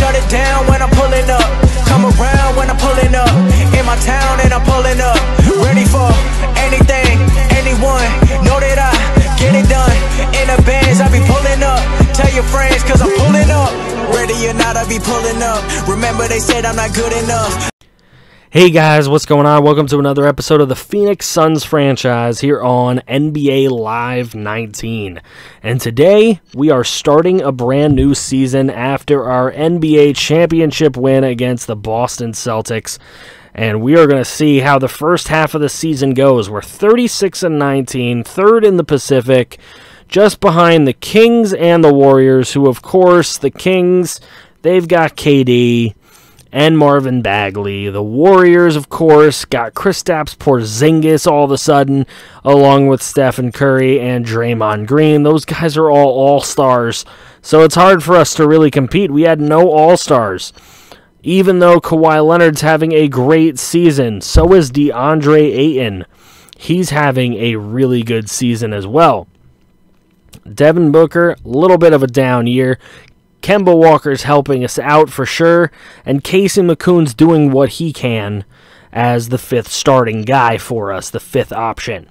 shut it down when I'm pulling up. Come around when I'm pulling up. In my town and I'm pulling up. Ready for anything, anyone. Know that I get it done. In the bands, I be pulling up. Tell your friends, cause I'm pulling up. Ready or not, I be pulling up. Remember, they said I'm not good enough. Hey guys, what's going on? Welcome to another episode of the Phoenix Suns franchise here on NBA Live 19. And today we are starting a brand new season after our NBA championship win against the Boston Celtics. And we are going to see how the first half of the season goes. We're 36 and 19, third in the Pacific, just behind the Kings and the Warriors, who, of course, the Kings, they've got KD and Marvin Bagley. The Warriors, of course, got Kristaps Porzingis all of a sudden, along with Stephen Curry and Draymond Green. Those guys are all all stars, so it's hard for us to really compete. We had no all stars. Even though Kawhi Leonard's having a great season, so is DeAndre Ayton. He's having a really good season as well. Devin Booker, a little bit of a down year. Kemba Walker's helping us out for sure, and Casey McCune's doing what he can as the fifth starting guy for us, the fifth option.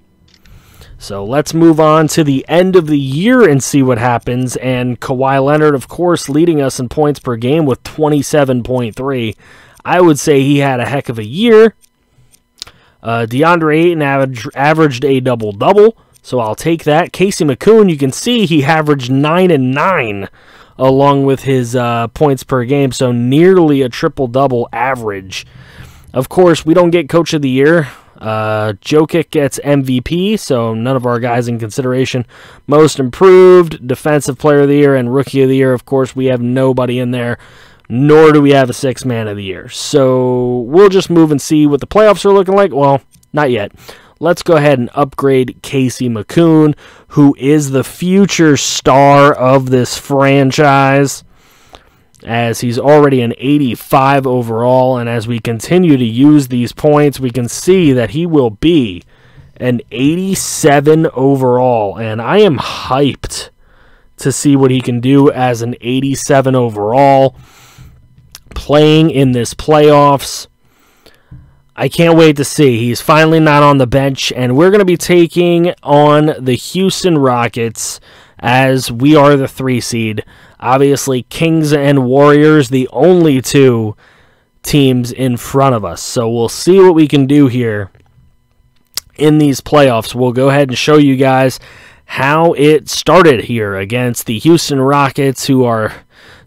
So let's move on to the end of the year and see what happens. And Kawhi Leonard, of course, leading us in points per game with 27.3. I would say he had a heck of a year. Uh, DeAndre Ayton average, averaged a double double, so I'll take that. Casey McCune, you can see he averaged 9 and 9 along with his uh, points per game, so nearly a triple double average. Of course, we don't get Coach of the Year. Uh, Jokic gets MVP, so none of our guys in consideration. Most improved, Defensive Player of the Year, and Rookie of the Year. Of course, we have nobody in there, nor do we have a Six Man of the Year. So we'll just move and see what the playoffs are looking like. Well, not yet let's go ahead and upgrade Casey McCune, who is the future star of this franchise, as he's already an 85 overall. And as we continue to use these points, we can see that he will be an 87 overall. And I am hyped to see what he can do as an 87 overall playing in this playoffs. I can't wait to see. He's finally not on the bench, and we're going to be taking on the Houston Rockets as we are the three seed. Obviously, Kings and Warriors, the only two teams in front of us. So we'll see what we can do here in these playoffs. We'll go ahead and show you guys how it started here against the Houston Rockets, who are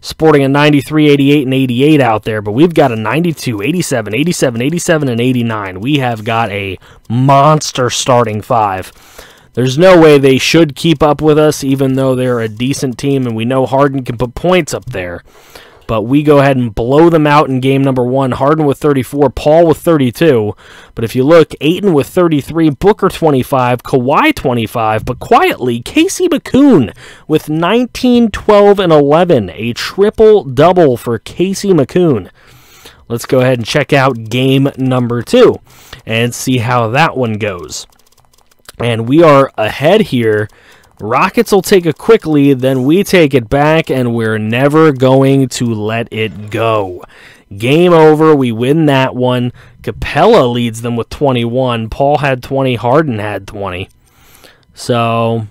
sporting a 93, 88, and 88 out there, but we've got a 92, 87, 87, 87, and 89. We have got a monster starting five. There's no way they should keep up with us, even though they're a decent team, and we know Harden can put points up there but we go ahead and blow them out in game number one. Harden with 34, Paul with 32. But if you look, Ayton with 33, Booker 25, Kawhi 25, but quietly, Casey McCune with 19, 12, and 11. A triple double for Casey McCune. Let's go ahead and check out game number two and see how that one goes. And we are ahead here Rockets will take a quick lead, then we take it back, and we're never going to let it go. Game over. We win that one. Capela leads them with 21. Paul had 20. Harden had 20. So,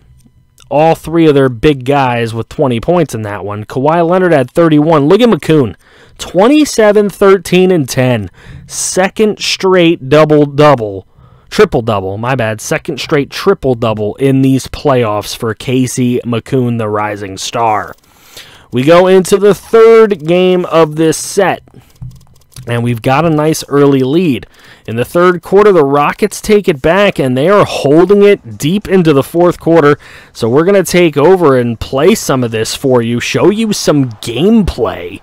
all three of their big guys with 20 points in that one. Kawhi Leonard had 31. Look at McCune 27, 13, and 10. Second straight double double triple double, my bad, second straight triple double in these playoffs for Casey McCune, the rising star. We go into the third game of this set, and we've got a nice early lead. In the third quarter, the Rockets take it back, and they are holding it deep into the fourth quarter. So we're going to take over and play some of this for you, show you some gameplay.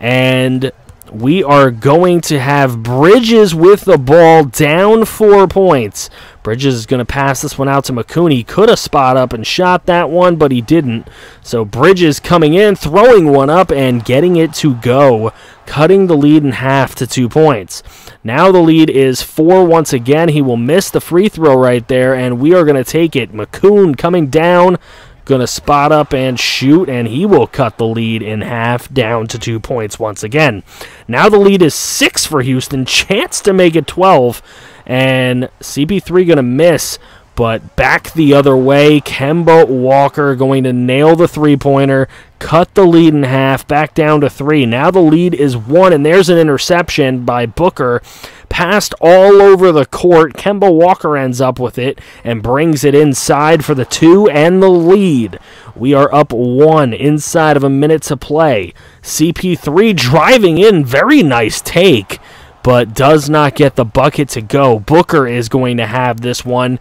And we are going to have Bridges with the ball down four points. Bridges is going to pass this one out to McCune. He could have spot up and shot that one, but he didn't. So Bridges coming in, throwing one up, and getting it to go, cutting the lead in half to two points. Now the lead is four once again. He will miss the free throw right there, and we are going to take it. McCune coming down going to spot up and shoot, and he will cut the lead in half down to two points once again. Now the lead is six for Houston, chance to make it 12, and CP3 going to miss but back the other way. Kemba Walker going to nail the three pointer, cut the lead in half, back down to three. Now the lead is one, and there's an interception by Booker. Passed all over the court. Kemba Walker ends up with it and brings it inside for the two and the lead. We are up one inside of a minute to play. CP3 driving in. Very nice take, but does not get the bucket to go. Booker is going to have this one.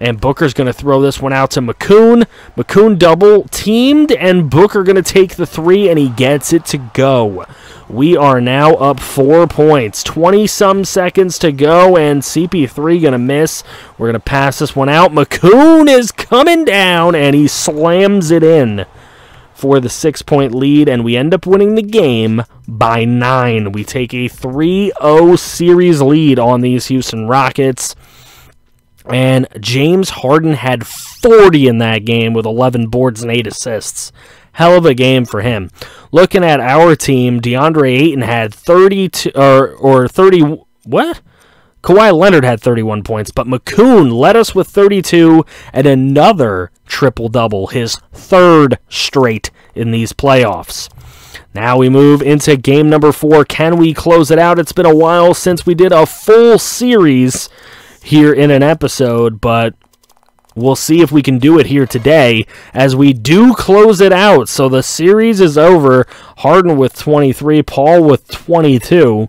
And Booker's going to throw this one out to McCune. McCune double teamed, and Booker going to take the three, and he gets it to go. We are now up four points. 20 some seconds to go, and CP3 going to miss. We're going to pass this one out. McCune is coming down, and he slams it in for the six point lead, and we end up winning the game by nine. We take a 3 0 series lead on these Houston Rockets. And James Harden had 40 in that game with 11 boards and 8 assists. Hell of a game for him. Looking at our team, DeAndre Ayton had 32 or or 30 what? Kawhi Leonard had 31 points, but McCune led us with 32 and another triple double, his third straight in these playoffs. Now we move into game number four. Can we close it out? It's been a while since we did a full series here in an episode, but we'll see if we can do it here today as we do close it out. So the series is over. Harden with 23, Paul with 22.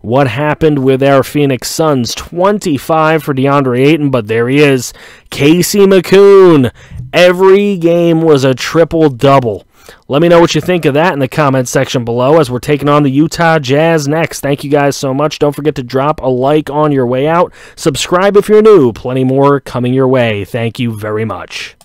What happened with our Phoenix Suns? 25 for DeAndre Ayton, but there he is. Casey McCune. Every game was a triple double. Let me know what you think of that in the comments section below as we're taking on the Utah Jazz next. Thank you guys so much. Don't forget to drop a like on your way out. Subscribe if you're new. Plenty more coming your way. Thank you very much.